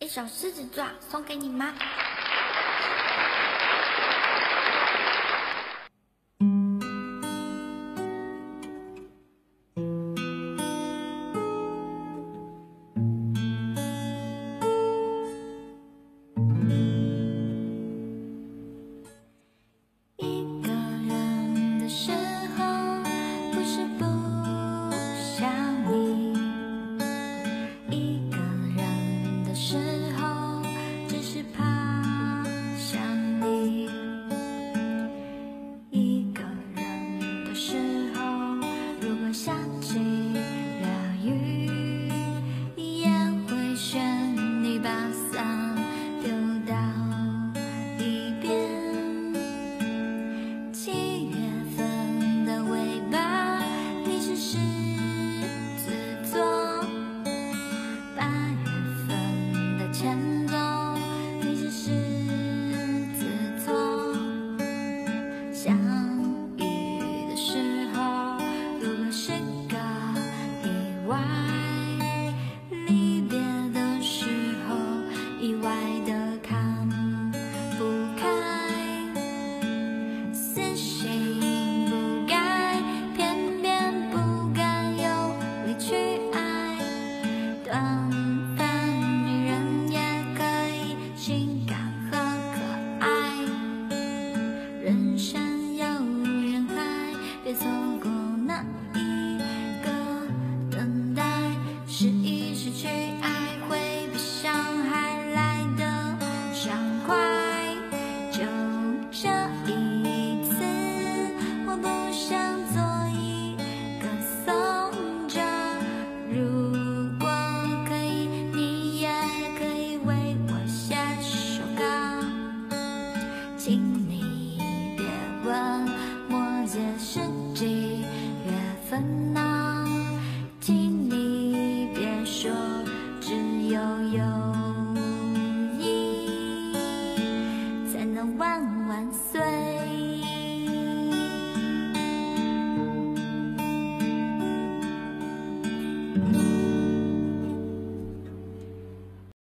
一首狮子座送给你吗？over.